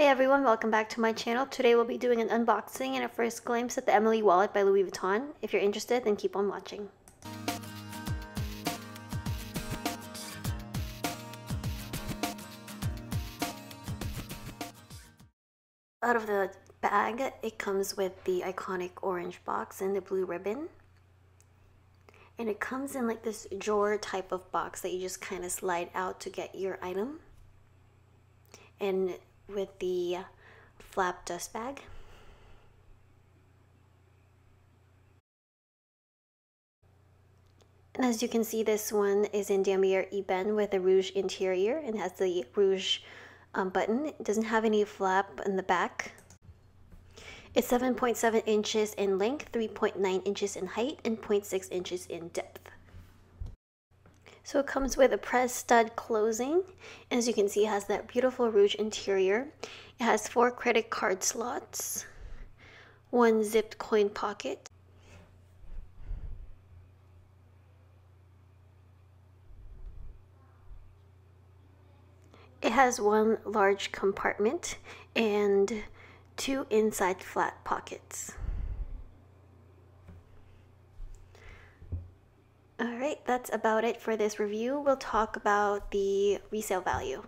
Hey everyone, welcome back to my channel. Today we'll be doing an unboxing and a first glimpse at the Emilie wallet by Louis Vuitton. If you're interested, then keep on watching. Out of the bag, it comes with the iconic orange box and the blue ribbon. And it comes in like this drawer type of box that you just kind of slide out to get your item. And with the flap dust bag. And as you can see, this one is in Damier Ebene with a rouge interior and has the rouge um, button. It doesn't have any flap in the back. It's 7.7 inches in length, 3.9 inches in height, and 0.6 inches in depth. So it comes with a press stud closing. As you can see, it has that beautiful rouge interior. It has four credit card slots, one zipped coin pocket, It has one large compartment and two inside flat pockets. Alright, that's about it for this review. We'll talk about the resale value.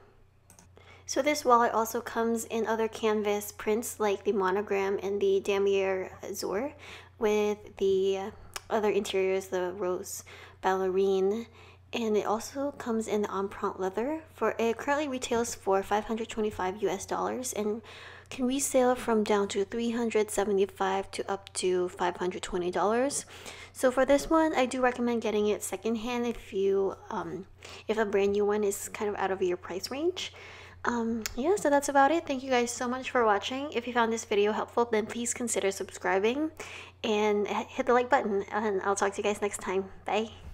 So this wallet also comes in other canvas prints like the monogram and the Damier Azur with the other interiors, the rose ballerine and it also comes in the empreinte leather. For it currently retails for 525 US dollars. And can resale from down to 375 to up to 520 dollars? So for this one I do recommend getting it secondhand if you um, if a brand new one is kind of out of your price range. Um, yeah so that's about it. Thank you guys so much for watching. If you found this video helpful then please consider subscribing and hit the like button and I'll talk to you guys next time. Bye